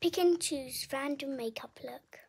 pick and choose random makeup look.